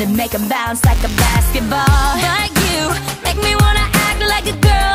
then make him bounce like a basketball. Like you, make me wanna act like a girl.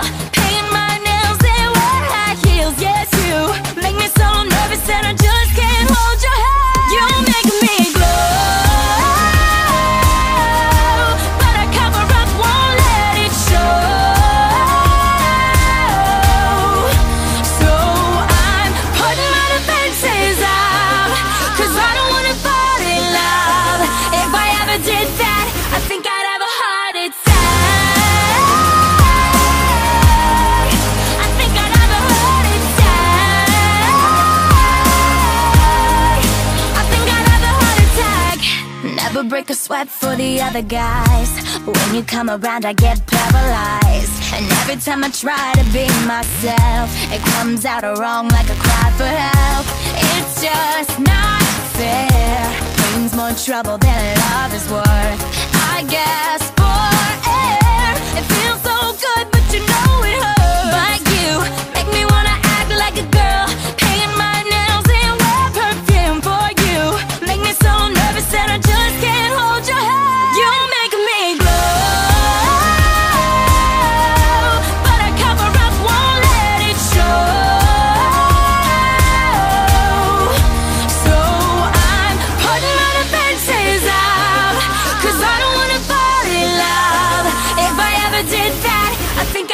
Break a sweat for the other guys. When you come around, I get paralyzed. And every time I try to be myself, it comes out wrong like a cry for help. It's just not fair. Brings more trouble than love is worth. I guess for air, it feels so ever did that, I think